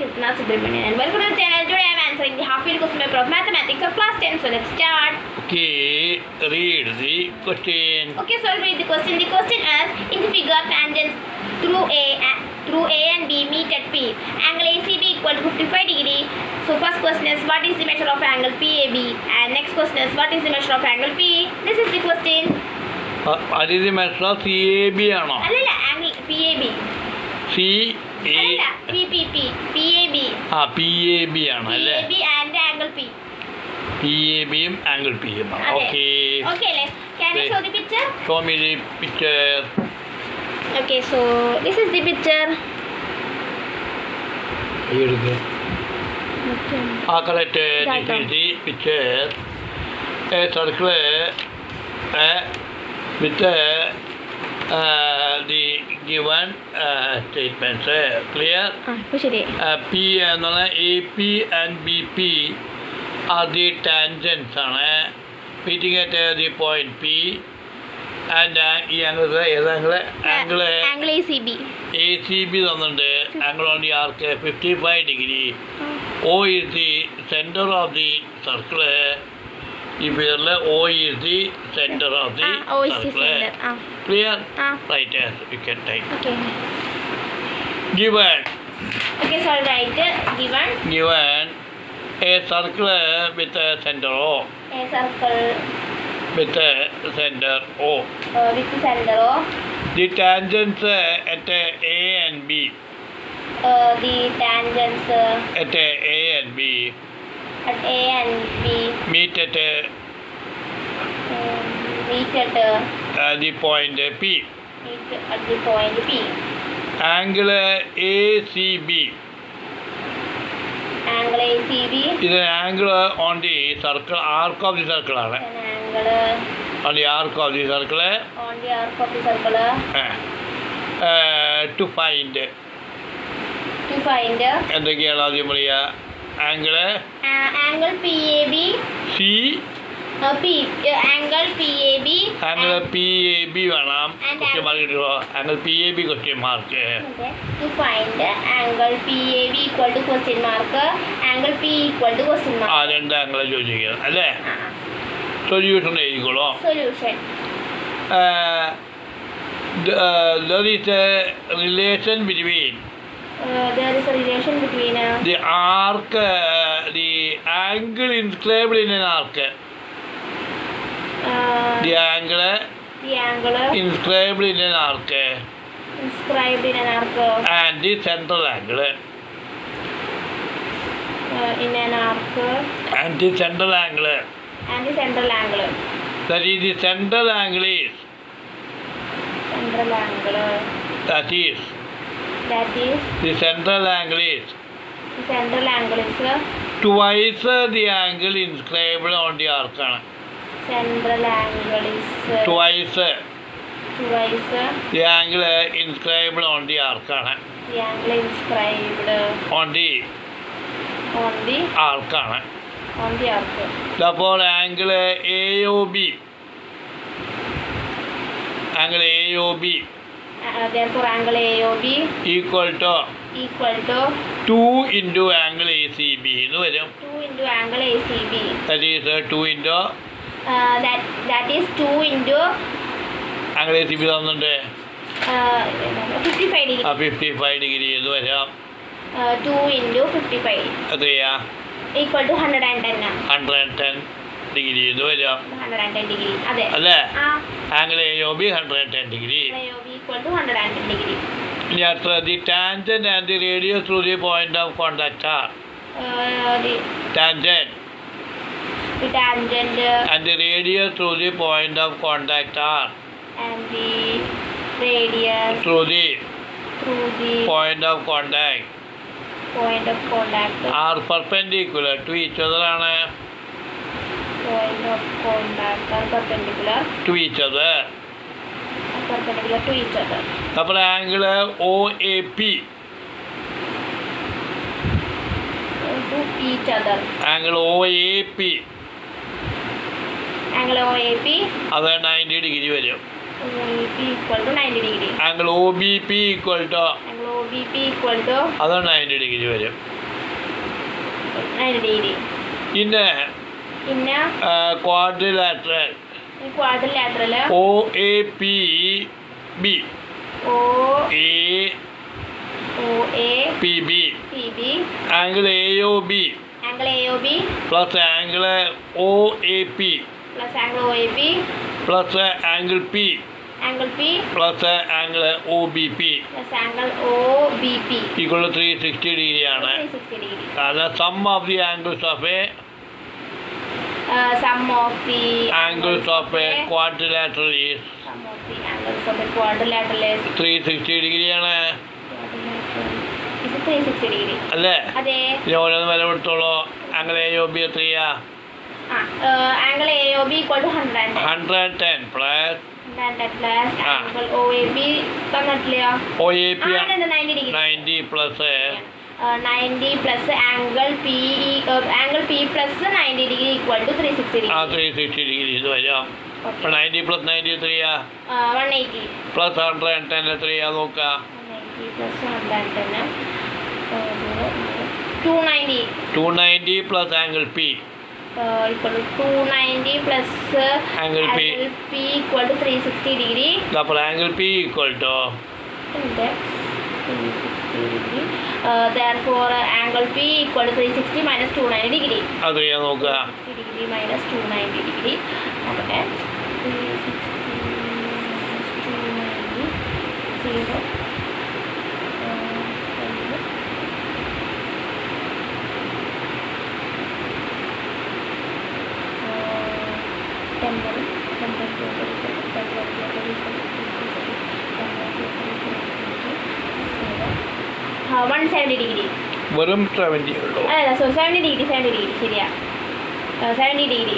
Krishna Subramanian and welcome to the channel. Today I am answering the half year question paper of mathematics of class 10. So let's start. Okay, read the question. Okay, so I'll read the question. The question is in the figure tangents through A through A and B meet at P. Angle ACB equal to 55 degree. So first question is what is the measure of angle PAB? And next question is what is the measure of angle P? This is the question. What is the measure of CAB? No, angle PAB. C B C A അല്ലല്ല P P P P A B ആ P A B ആണ് P അല്ലേ? A B and angle P P A ബിയും angle പിയും ആണ്. അതെ. Okay okay അല്ലേ? Can you Okay. Show the picture show me the picture okay so this is the picture ah correct Diagram. The picture a circle with the given statements clear P എന്നുള്ള A P and B P R the tangents ആണ്. Meeting at the point P and ഈ angle ഏതാങ്കിൾ angle A C B തന്നിട്ടുണ്ട്. Angle on the arc fifty five degree O is the centre of the circle ഈ പേരിൽ O is the centre of the ah O is the circle centre ah clear ah right you can type okay given okay so right given given a circle with a center O a circle with a center O. With centre O The tangents at A and B the tangents at A and B at A and B meet at A. meet at A. uh, the point P. meet at the point P. Angle ACB Angle ACB is an angle on the circle arc of the circle ആണ് an angle on the arc of the circle on the arc of the circle uh, uh, to find to find uh, എന്തൊക്കെയാണ് ആദ്യം പറയുക angle angle PAB C uh, P uh, angle PAB angle and- P A B വേണം question mark കിട്ടുമോ angle P A B question mark angle PAB equal to question mark angle P equal to question ആ രണ്ട് ആംഗിളെ ചോദിക്കുന്നത് അല്ലേ Ah, solution എഴുതിക്കോളൂ solution there is a relation between uh, there is a relation between the arc arc the angle inscribed in an arc uh, the angle the angle inscribed in an arc inscribed in an arc and the central angle. uh, in an arc and the central angle and the central angle That is the central angle is central angle that is that is The central angle is the central angle is uh, twice the angle inscribed on the arc central angle is uh, twice twice uh, the angle inscribed on the arc the angle inscribed uh, on the on the arc on the arc Therefore, angle AOB. Angle AOB. uh, therefore angle AOB equal to equal to two into angle A എന്ന് വരും. 2 into angle ACB that is two into uh, that that is 2 into angle A തന്നിട്ടുണ്ട്. uh, 55 degree. ആ fifty five degree എന്ന് വരാം. Uh, 2 into 55 എത്രയാ? Equal to 110 hundred and degree എന്ന് വരാം. 110 degree. അതെ. അല്ലേ? Angle A O B hundred ten degree AOB equal to 110 degree. Yes, uh, the tangent and the radius through the point of contact are. Uh, the tangent. The tangent. Uh, and the radius through the point of contact are. And the radius. Through the. Through the. Point of contact. Point of contact. Are perpendicular to each other. Point of contact are perpendicular. To each other. Perpendicular to each other അപ്പോൾ angle O A P to each other angle O A P angle OAP അത് ninety degree വരും. Angle O B P equal to അത് ninety degree വരും. പിന്നെ പിന്നെ? Quadrilateral quadrilateral O A P B O A O A P B P B angle A O B angle A O B plus angle O A P plus angle O A P plus angle P angle P plus angle O B P plus angle O B P three sixty ഡിഗ്രിയാണ് three sixty degree കാരണം sum of the angles of a sum some of the of a a quadrilateral sum of of the of of a quadrilateral is 360 degree അല്ലേ? അതെ. ഞാൻ ഓരോന്ന് വില കൊടുത്തോളൂ. Angle A O B എത്രയാ angle A O B equal to hundred hundred ten plus O A P ninety plus ninety plus angle P angle P plus ninety degree equal to three sixty ah degree three sixty degree ഇത് വരാം. അപ്പോൾ ninety plus ninety എത്രയാ? One eighty plus hundred ten എത്രയാ നോക്കാം? Plus hundred ten two ninety two ninety plus angle P P. P equal to three sixty degree അപ്പോൾ angle P equal to three sixty degree therefore angle P equal to 360 minus 290 degree. അത് ഞാൻ നോക്കുക. 360 degree minus 290 degree. നോക്കട്ടെ. 360 minus 290 0. One seventy degree വെറും seventy ഉള്ളൂ. അല്ല sorry seventy degree seventy degree ശരിയാ. Seventy degree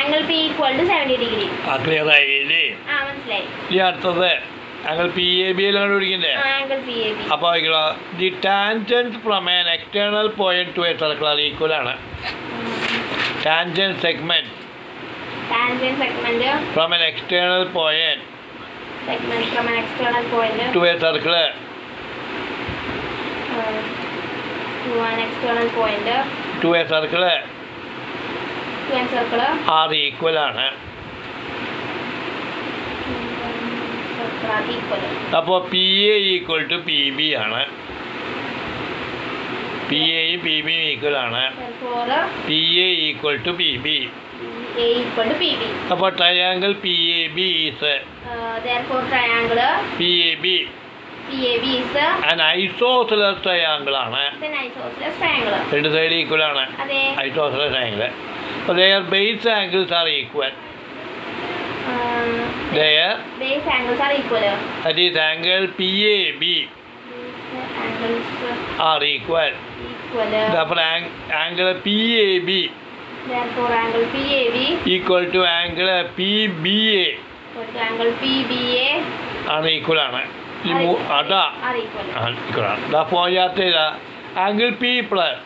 angle P equal to seventy degree ആ clear ആയില്ലേ ആ മനസ്സിലായി. ഇനി അടുത്തത് ആംഗിൾ പി എ ബി എല്ലാം കണ്ടുപിടിക്കണ്ടേ? ആംഗിൾ പി എ ബി അപ്പോൾ the tangents from an external point to a circle equal ആണ്. Tangent segment tangent segment from an external point segment from an external point to a circle uh, to an external point to a circle are equal ആണ്. അപ്പോൾ P A equal to P B ആണ്. P എയും P ബിയും equal ആണ്. P A equal to P B അപ്പോൾ triangle P A B is therefore triangle P A B isosceles triangle ആണ് രണ്ട് side equal ആണ്. ഐസോസിലസ് ആംഗിൾ അപ്പോൾ their base angles are equal their equal. That is angle P A B angles are equal equal. അപ്പോൾ angle P A B therefore angle PAB equal to angle PBA. equal to angle PBA ആണ് equal ആണ്. ഈ മൂ അതാ ഇതാ ഫോണിനകത്ത് ഇതാ angle P plus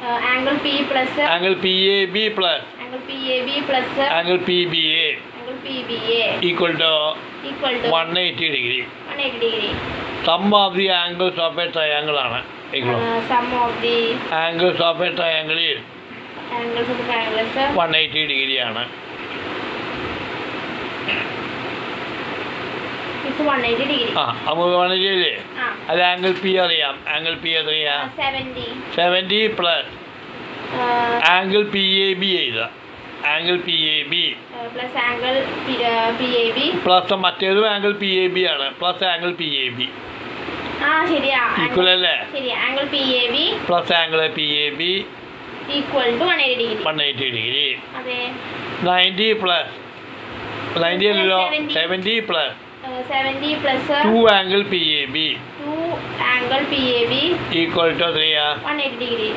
angle P plus. Angle P A B plus angle PAB plus. Angle P B A p equal to one eighty degree 180 degree. Sum of the angles of a triangle ആണ്. Angles of a triangles one eighty degree ആണ് is 180 degree. ആ നമുക്ക് eighty degree അത് angle P അറിയാം. Angle P എത്രയാ? 70 seventy plus angle P A B എഴുതാം angle P A B. Plus മറ്റേതും angle P A B ആണ്. Plus angle P A B equal അല്ലേ? Plus angle P A B one eighty degree one ninety plus ninety അല്ലല്ലോ. Seventy plus seventy plus two angle P A B two angle P A B equal to എത്രയാ one eighty degree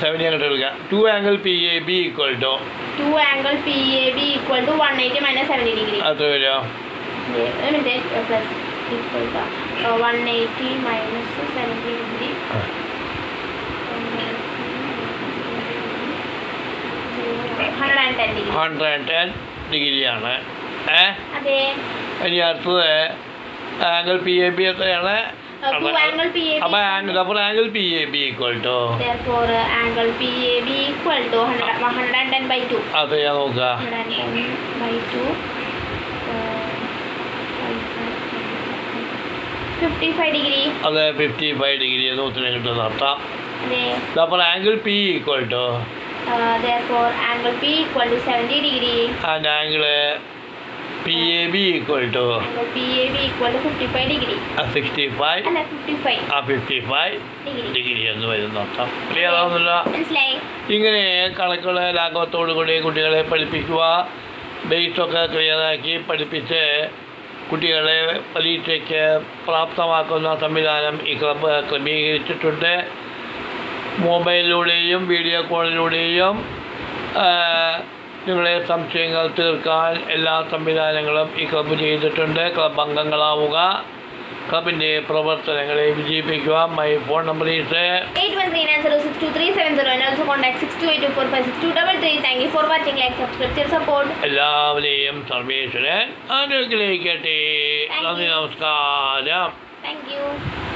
seventy അങ്ങോട്ട് എടുക്കുക. Two angle P A B equal to two angle P A B equal to one eighty minus seventy degree അത് വരുമോ minute plus equal to one eighty minus seventy degree hundred and ten degree hundred and ten ഡിഗ്രിയാണ് ഏ? അതെ. ഇനി അടുത്തത് angle P A B എത്രയാണ്. അപ്പോൾ angle അപ്പോൾ angle P A B equal to Therefore, angle PAB equal to 100, 110 by 2. അത് ഞാൻ നോക്കുക 110 by 2. 55 degree. അത് ഫിഫ്റ്റി ഫൈവ് ഡിഗ്രി എന്ന് ഉത്തരം കിട്ടുന്ന അർത്ഥം അപ്പോൾ angle P equal to angle therefore, angle P equal to 70 degree. And angle P A B equal to Angle PAB equal to 55 degree. Sixty five അല്ല 55 ആ ഫിഫ്റ്റി ഫൈവ്. ഡിഗ്രി എന്ന് വരുന്ന അർത്ഥം. ക്ലിയർ ആവുന്നില്ല ഇങ്ങനെ കണക്കുകൾ ലാഘവത്തോടു കൂടി കുട്ടികളെ പഠിപ്പിക്കുക ബേസൊക്കെ ക്ലിയറാക്കി പഠിപ്പിച്ച് കുട്ടികളെ പരീക്ഷയ്ക്ക് പ്രാപ്തമാക്കുന്ന സംവിധാനം ഈ ക്ലബ്ബ് ക്രമീകരിച്ചിട്ടുണ്ട്. മൊബൈലിലൂടെയും വീഡിയോ കോളിലൂടെയും നിങ്ങളെ സംശയങ്ങൾ തീർക്കാൻ എല്ലാ സംവിധാനങ്ങളും ഈ ക്ലബ്ബ് ചെയ്തിട്ടുണ്ട്. ക്ലബ് അംഗങ്ങളാവുക. ക്ലബിന്റെ പ്രവർത്തനങ്ങളെ വിജയിപ്പിക്കുക. My phone number is 8139062370 and also contact 6282456233. Thank you for watching. Like, subscribe, share, support എല്ലാവരെയും സർവേശ്വരൻ അനുഗ്രഹിക്കട്ടെ. നന്ദി നമസ്കാരം. Thank you.